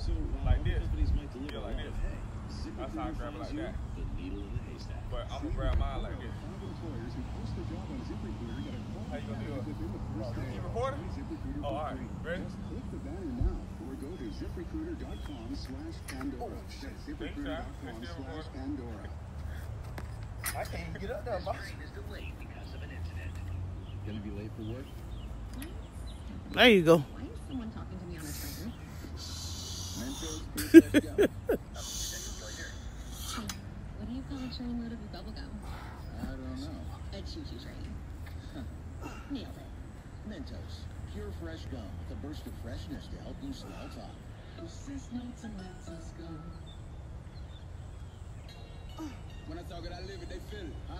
So, like this. companies might deliver Yeah, like this. of. That's how I grab it like that. The needle in the haystack. But I'm gonna grab mine like this. Five employers who post their job on ZipRecruiter get a call How you gonna do it? within the first Oh, day. you recording? Oh, all right. Ready? Just click the banner now or go to ziprecruiter.com slash Pandora. Oh, shit. That's ziprecruiter.com slash. Pandora. I can't even get up there, boss. Gonna be late for work? There you go. Why is someone talking to me on a train? Mentos, Pure Fresh Gum. Hey, what do you call a train loaded with bubble gum? I don't know. A choo-choo train. Nailed it. Mentos, Pure Fresh Gum with a burst of freshness to help you smell top. When I talk it, I live it, they feel it. Uh, and got